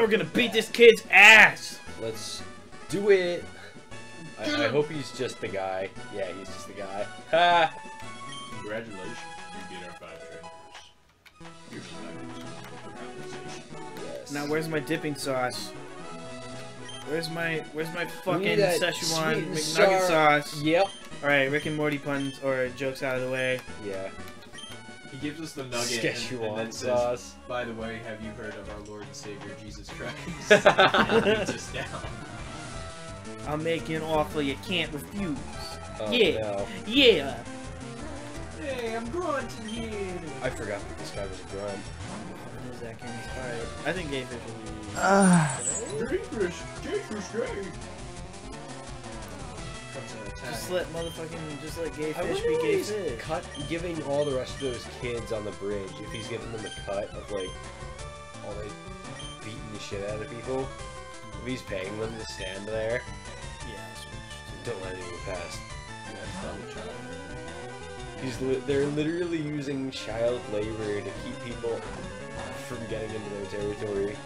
we're gonna beat this kid's ass. Let's do it. I, I hope he's just the guy. Yeah, he's just the guy. Ha! Congratulations, you beat our five trainers. Here's my Yes. Now where's my dipping sauce? Where's my where's my fucking Szechuan sweet McNugget sour- sauce? Yep. All right, Rick and Morty puns or jokes out of the way. Yeah. He gives us the nugget and, and Szechuan then says, sauce. by the way, have you heard of our Lord and Savior Jesus Christ? and beats us down. I'm making you an offer you can't refuse. Oh, Yeah. no. Yeah. Hey, I'm grunting here. I forgot that this guy was a grunt. What is that? Can we start? I think Gay Fish will be. Dangerous, dangerous game. Comes attack. Just let motherfucking just let Gay Fish be Gay Fish. cut, giving all the rest of those kids on the bridge, if he's giving them a cut of like all they beating the shit out of people, if he's paying them to stand there, Yeah. don't let anyone pass. Yeah, it's double child. He's li- they're literally using child labor to keep people from getting into their territory.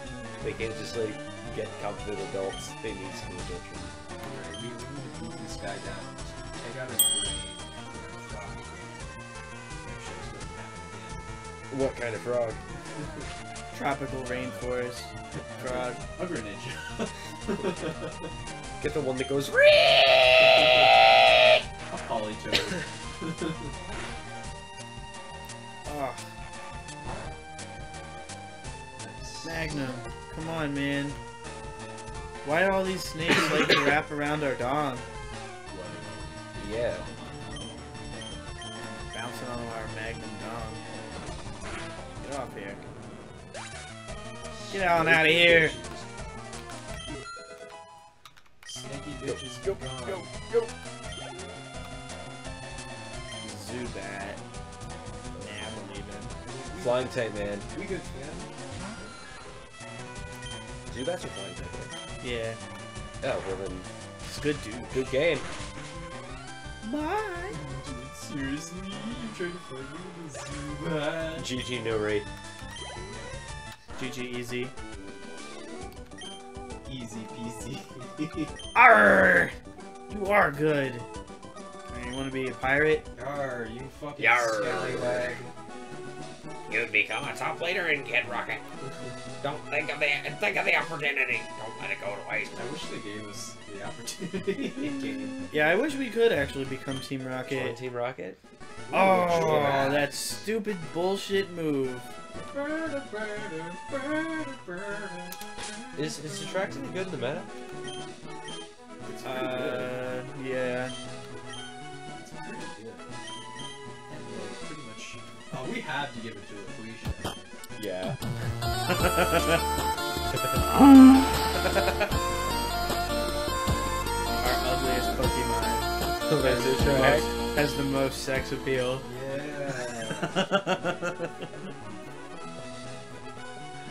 They can't just like get competent adults. They need school children. Guy down. Take out his brain. and frog. Make sure this doesn't happen What kind of frog? Tropical rainforest frog. again. A Greninja. Get the one that goes. A Politoed. Oh, Magnum. Come on, man. Why do all these snakes like to wrap around our dong? Yeah. Bouncing on our Magnum dong. Get off here. Get on out of here. Snaky bitches Go, be gone. go, go. Zubat. Nah, I'm leaving. Flying type man. We good, man. Zubat's a flying type man. Yeah. Oh, well then, It's good dude. good game. Bye. Do it seriously? You trying to fight me with a Zubat? GG no raid. GG easy. Easy peasy. Arr! You are good. Alright, you want to be a pirate? Yar, you fucking Yar. scallywag. You'd become a top leader in Kid Rocket. Think of the opportunity. Don't let it go to waste. I wish they gave us the opportunity. Yeah, I wish we could actually become Team On Rocket. Team Rocket. Oh, Yeah. that stupid bullshit move. Is is Detraction good in the meta? It's pretty good. Uh, yeah. It's pretty good. And pretty much. Oh, we have to give it to Aquisha. Yeah. Our ugliest Pokemon has the, Detract. most, has the most sex appeal. Yeah.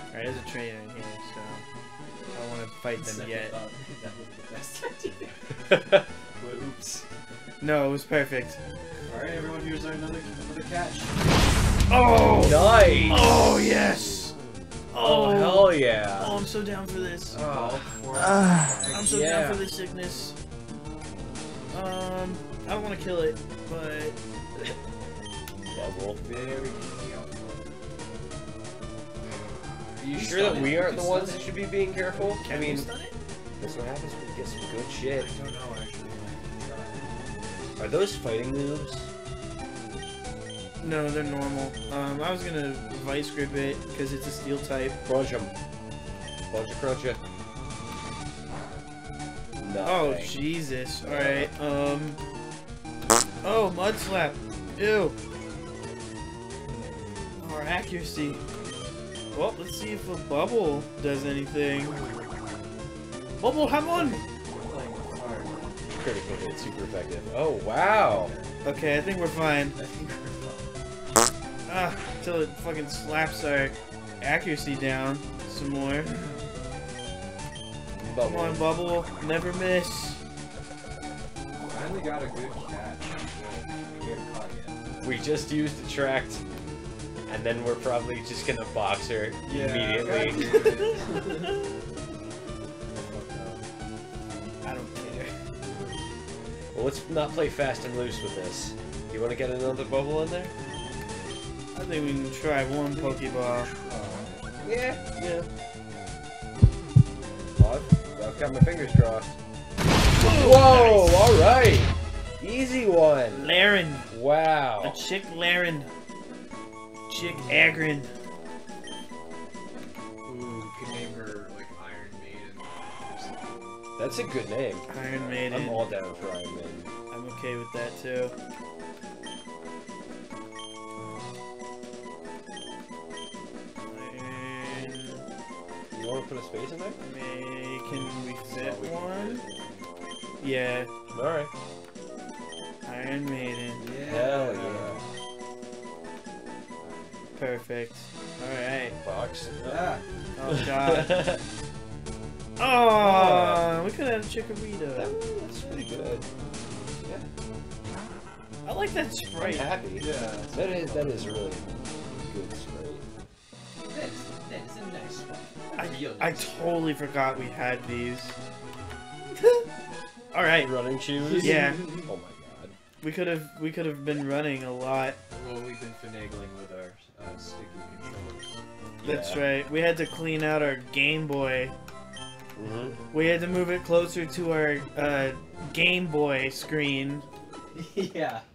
Alright, there's a trainer in here, so I don't want to fight them yet. that was the best idea. Oops. No, it was perfect. Alright, everyone, here's our another, another catch. Oh! Nice. Oh, yes! Oh, Oh, hell yeah. Oh, I'm so down for this. Call for I'm so Yeah. down for this sickness. Um, I don't want to kill it, but Bubble. Very careful. Are You you sure that we aren't You the ones stun that should be being careful? I can we mean, stun that's what happens when you get some good shit. I don't know actually. Are those fighting moves? No, they're normal. Um, I was gonna vice grip it because it's a steel type. Crunch them. Bunch of crunch it. Oh Jesus! All right. Um. Oh, mud slap. Ew. Our accuracy. Well, let's see if a bubble does anything. Bubble, have on! Critical hit, super effective. Oh, wow. Okay, I think we're fine. Until it fucking slaps our accuracy down some more. Come on, bubble, never miss. Finally got a good catch. We haven't caught yet. We just used attract and then we're probably just gonna box her Yeah. immediately. I don't care. Well, let's not play fast and loose with this. You want to get another bubble in there? I think we can try one Pokeball. Yeah, yeah. Well, I've, I've got my fingers crossed. Whoa! Nice. All right, easy one. Lairon. Wow. A chick Lairon. Chick Agrin. Ooh, you could name her like Iron Maiden. That's a good name. Iron Maiden. I'm all down for Iron Maiden. I'm okay with that too. Put a space in there? May can we fit Oh, we can one? fit Yeah, All right. Iron Maiden. it. Hell yeah. Perfect. Alright. Box. Yeah. Oh god. Oh, we could have a Chikorita. That's pretty good. Yeah. I like that I'm sprite. happy. Yeah. That is that is really I, Real I nice. totally forgot we had these. Alright, Running shoes. Yeah. Oh my god. we could have we could have been running a lot. Well, we've been finagling with our uh, sticky controllers. That's Yeah. right. We had to clean out our Game Boy. Mhm. We had to move it closer to our uh, Game Boy screen. yeah.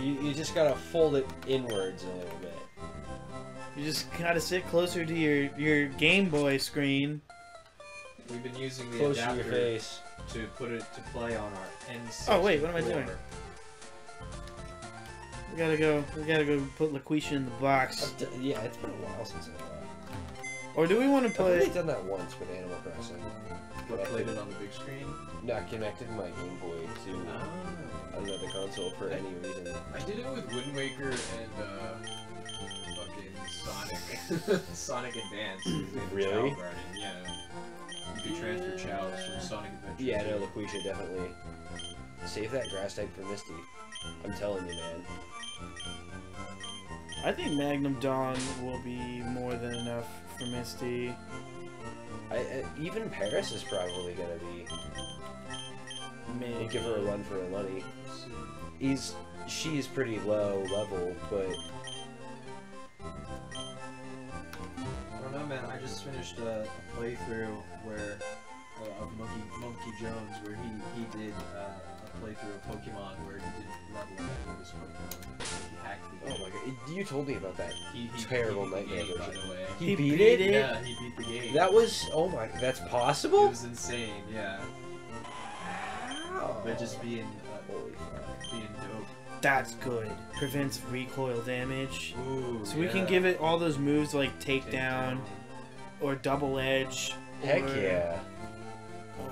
You, you just gotta fold it inwards a little bit. You just gotta sit closer to your your Game Boy screen. We've been using the Close to adapter your face. to put it to play on our N64. Oh, wait, what am I doing? We gotta go. We gotta go put LaQuisha in the box. I've yeah, it's been a while since I Or do we want to play? I've only done that once with Animal Crossing. What played it on the big screen? Not connected my Game Boy to Ah. another console for any reason. I did it with Wind Waker and uh, fucking Sonic. Sonic Advance. because they have Really? Yeah. You could transfer chows from Sonic Adventure. Yeah, to- no, LaQuisha definitely. Save that grass type for Misty. I'm telling you, man. I think Magnum Dawn will be more than enough for Misty. I, I, even Paris is probably gonna be. Maybe. Give her a run for her money. He's she's pretty low level, but finished a, a playthrough where uh, of Monkey Monkey Jones, where he he did uh, a playthrough of Pokemon where he didn't level any of his Pokemon. He hacked the oh my god, you told me about that. He, he, terrible he nightmare game, by the way. He, He beat, beat it? it? Yeah, he beat the game. That was oh my, that's possible. it was insane. Yeah, Wow. but just being uh, Holy fuck. being dope. That's good. Prevents recoil damage. Ooh, So we can give it all those moves like Take takedown down. Or double edge. Heck or, yeah. uh,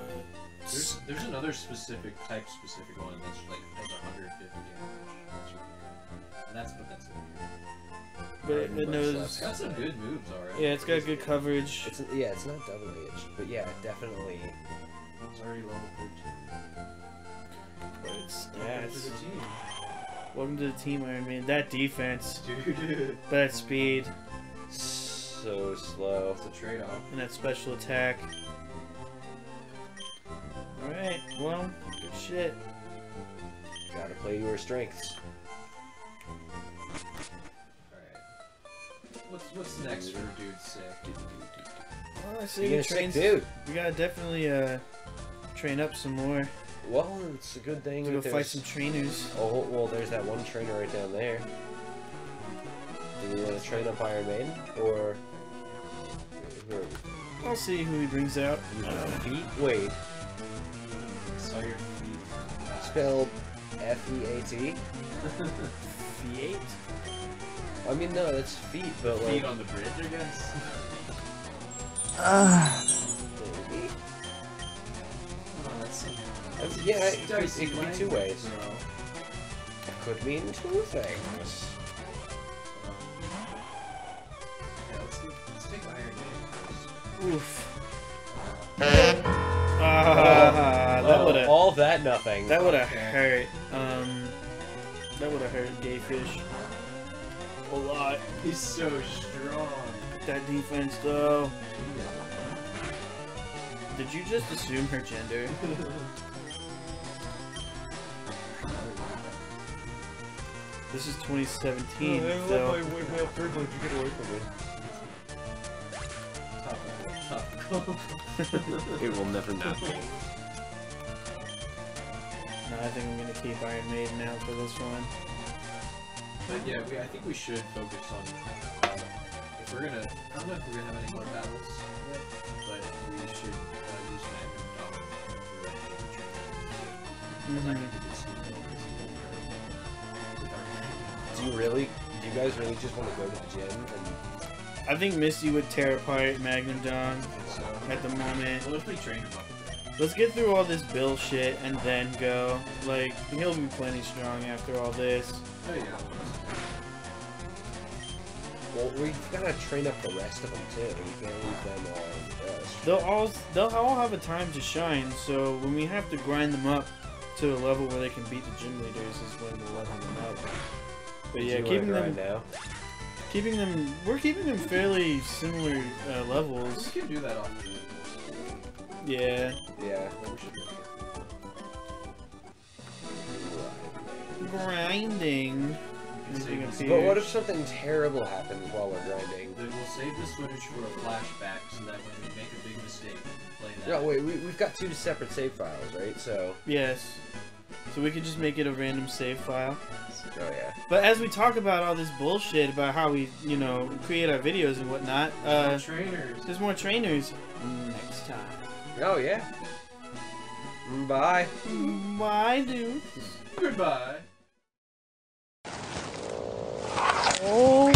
There's, there's another specific type specific one that's like does 150 damage. That's really. And that's but that's but it, it knows. slaps. it's got some good moves already. Yeah, it's got good coverage. It's yeah, it's not double edged, but yeah, definitely. It's already level 13. But it's Welcome to the team. Welcome to the team, Iron Man. That defense, Dude, but that speed, So slow. it's a trade-off. and that special attack. Alright, well, good shit. Gotta play your strengths. Alright. What's what's next for dude sick? Well, I say You're we, gonna sick train, dude. we gotta definitely uh, train up some more. Well, it's a good thing. To go that fight there's- some trainers. Oh well, there's that one trainer right down there. Do we want to train up Iron Maiden or? Or I'll see who he brings out. feet? Wait, I saw your feet. spelled F E A T. Fiat? I mean, no, that's feet, but like. Feet on the bridge, I guess. maybe. Oh, that's some, That's- yeah, it could, dicey it could be two language, ways. bro. Could mean two things. Oof. Ah, that Oh, would have all that nothing. that would have Okay. hurt. Um, that would have hurt Gayfish. a lot. He's so strong. That defense, though. Did you just assume her gender? This is 2017, so male privilege. You get away from Topical. It will never not be. no, I think I'm gonna keep Iron Maiden out for this one. But yeah, we, I think we should focus on. Uh, if we're gonna, I don't know if we're gonna have any more battles yet, but we should uh, use Magnum Dom for any training. Because think we could see with our Do you really? Do you guys really just want to go to the gym and I think Misty would tear apart Magnum Dawn so. at the moment. Well, if we train him up. Let's get through all this Bill shit and then go. Like, he'll be plenty strong after all this. Oh yeah. well, we've got to train up the rest of them too. We can't leave them all. Uh, They'll all they'll all have a time to shine. So when we have to grind them up to a level where they can beat the gym leaders is when we'll level them up. But yeah, keeping them now. Keeping them we're keeping them fairly similar uh, We levels. can do that off the Yeah, Yeah. we should grinding. We can Using save a this- P- But what if something terrible happens while we're grinding? Then we'll save this footage for a flashback so that when we make a big mistake, we can play that. No, wait. We, we've got two separate save files, right? So. Yes. So we could just make it a random save file. Oh yeah. But as we talk about all this bullshit about how we, you know, create our videos and whatnot, uh, trainers. there's more trainers next time. Oh yeah. Bye. Bye, dude. Goodbye. Oh.